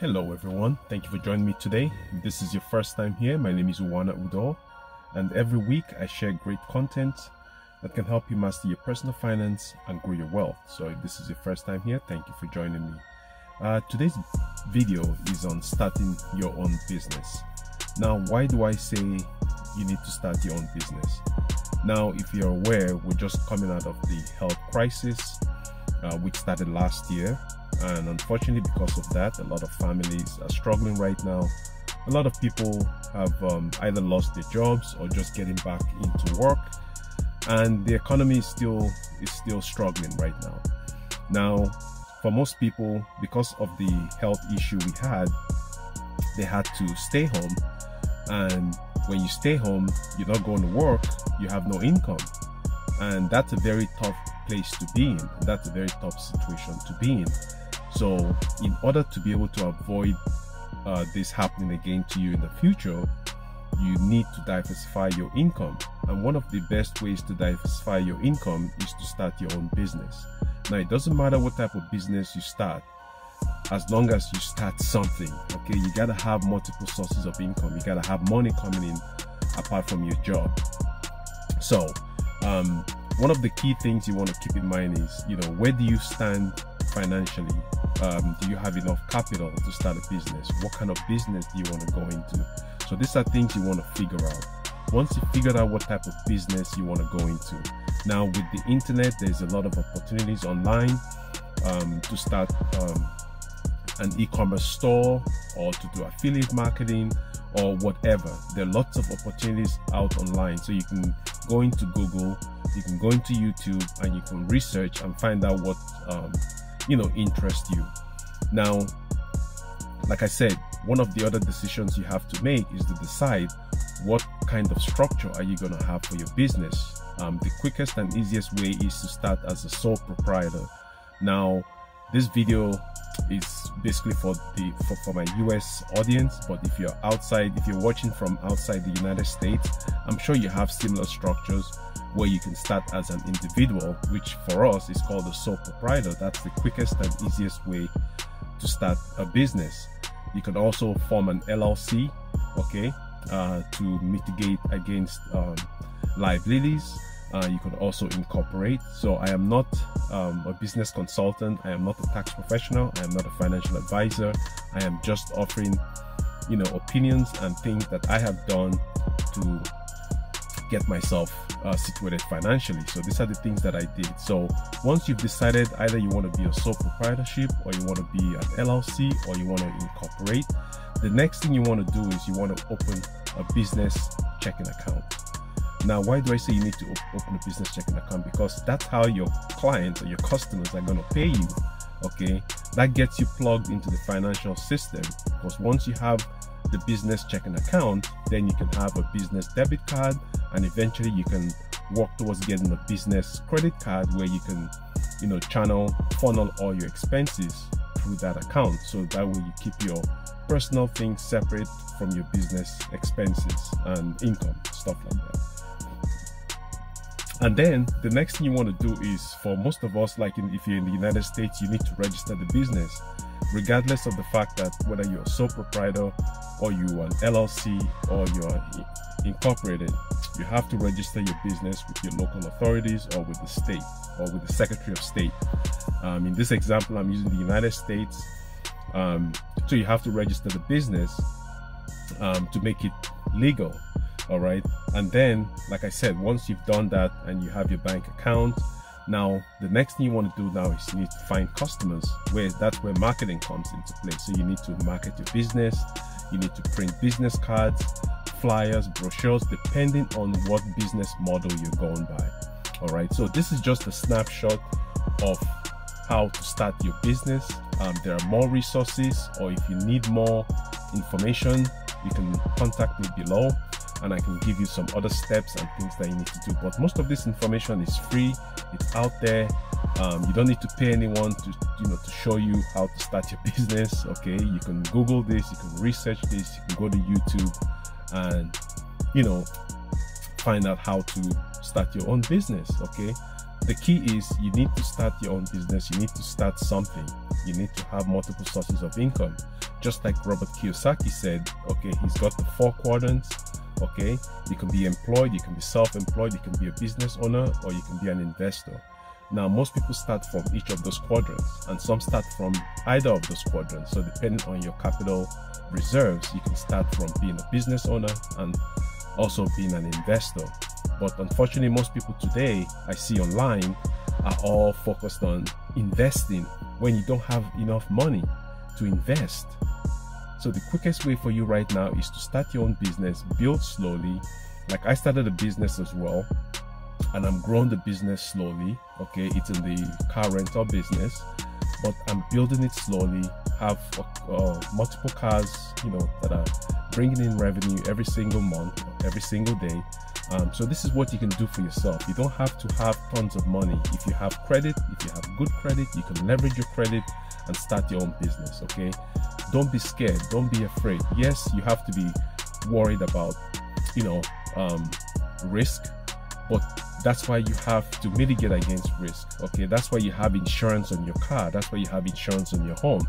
Hello everyone, thank you for joining me today. If this is your first time here, my name is Unwana Udoh, and every week I share great content that can help you master your personal finance and grow your wealth. So if this is your first time here, thank you for joining me. Uh, today's video is on starting your own business. Now, why do I say you need to start your own business? Now, if you're aware, we're just coming out of the health crisis, uh, which started last year and unfortunately because of that a lot of families are struggling right now. A lot of people have um, either lost their jobs or just getting back into work. And the economy is still is still struggling right now. Now for most people because of the health issue we had they had to stay home. And when you stay home you're not going to work you have no income. And that's a very tough place to be in. That's a very tough situation to be in so, in order to be able to avoid uh, this happening again to you in the future, you need to diversify your income. And one of the best ways to diversify your income is to start your own business. Now, it doesn't matter what type of business you start, as long as you start something. Okay, you gotta have multiple sources of income, you gotta have money coming in apart from your job. So, um, one of the key things you want to keep in mind is, you know, where do you stand financially? Um, do you have enough capital to start a business? What kind of business do you want to go into? So these are things you want to figure out. Once you figure out what type of business you want to go into, now with the internet, there's a lot of opportunities online um, to start um, an e-commerce store or to do affiliate marketing or whatever. There are lots of opportunities out online. So you can go into Google, you can go into YouTube, and you can research and find out what um, you know interest you. Now like i said one of the other decisions you have to make is to decide what kind of structure are you going to have for your business. Um, the quickest and easiest way is to start as a sole proprietor. Now this video is basically for the for, for my us audience but if you're outside if you're watching from outside the united states i'm sure you have similar structures where you can start as an individual, which for us is called a sole proprietor. That's the quickest and easiest way to start a business. You can also form an LLC, okay, uh, to mitigate against um, liabilities. Uh, you can also incorporate. So I am not um, a business consultant. I am not a tax professional. I am not a financial advisor. I am just offering, you know, opinions and things that I have done to get myself uh, situated financially. So these are the things that I did. So once you've decided either you want to be a sole proprietorship or you want to be an LLC or you want to incorporate, the next thing you want to do is you want to open a business checking account. Now, why do I say you need to open a business checking account? Because that's how your clients or your customers are going to pay you. Okay, that gets you plugged into the financial system because once you have the business checking account, then you can have a business debit card and eventually you can work towards getting a business credit card where you can, you know, channel, funnel all your expenses through that account. So that way you keep your personal things separate from your business expenses and income, stuff like that. And then the next thing you want to do is for most of us, like in, if you're in the United States, you need to register the business, regardless of the fact that whether you're a sole proprietor or you are an LLC or you're incorporated, you have to register your business with your local authorities or with the state or with the Secretary of State. Um, in this example, I'm using the United States. Um, so you have to register the business um, to make it legal. All right. And then, like I said, once you've done that and you have your bank account, now the next thing you want to do now is you need to find customers where that's where marketing comes into play. So you need to market your business, you need to print business cards, flyers, brochures, depending on what business model you're going by. All right, so this is just a snapshot of how to start your business. Um, there are more resources, or if you need more information, you can contact me below and I can give you some other steps and things that you need to do. But most of this information is free, it's out there. Um, you don't need to pay anyone to you know to show you how to start your business. Okay, you can Google this, you can research this, you can go to YouTube and you know find out how to start your own business okay the key is you need to start your own business you need to start something you need to have multiple sources of income just like Robert Kiyosaki said, okay, he's got the four quadrants. Okay, you can be employed, you can be self employed, you can be a business owner, or you can be an investor. Now, most people start from each of those quadrants, and some start from either of those quadrants. So, depending on your capital reserves, you can start from being a business owner and also being an investor. But unfortunately, most people today I see online are all focused on investing when you don't have enough money to invest. So the quickest way for you right now is to start your own business, build slowly. Like I started a business as well, and I'm growing the business slowly. Okay, it's in the car rental business, but I'm building it slowly. Have uh, multiple cars, you know, that are bringing in revenue every single month, every single day. Um, so this is what you can do for yourself. You don't have to have tons of money. If you have credit, if you have good credit, you can leverage your credit and start your own business. Okay, don't be scared. Don't be afraid. Yes, you have to be worried about, you know, um, risk, but that's why you have to mitigate against risk. Okay, that's why you have insurance on your car. That's why you have insurance on your home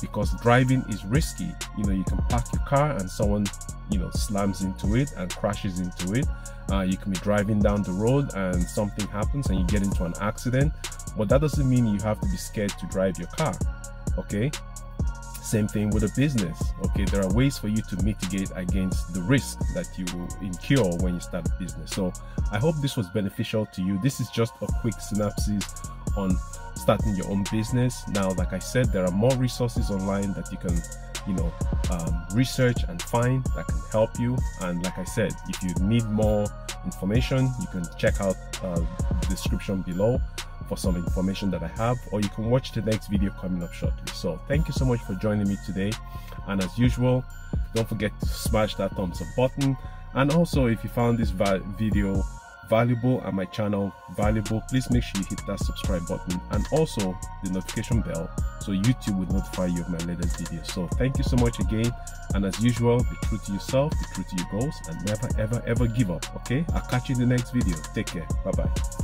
because driving is risky. You know, you can park your car and someone, you know, slams into it and crashes into it. Uh, you can be driving down the road and something happens and you get into an accident. But that doesn't mean you have to be scared to drive your car. Okay. Same thing with a business. Okay, there are ways for you to mitigate against the risk that you will incur when you start a business. So I hope this was beneficial to you. This is just a quick synopsis on starting your own business. Now, like I said, there are more resources online that you can, you know, um, research and find that can help you. And like I said, if you need more information, you can check out uh, the description below for some information that I have, or you can watch the next video coming up shortly. So thank you so much for joining me today. And as usual, don't forget to smash that thumbs up button. And also, if you found this video valuable and my channel valuable, please make sure you hit that subscribe button and also the notification bell so YouTube will notify you of my latest videos. So thank you so much again. And as usual, be true to yourself, be true to your goals, and never ever ever give up. Okay? I'll catch you in the next video. Take care. Bye bye.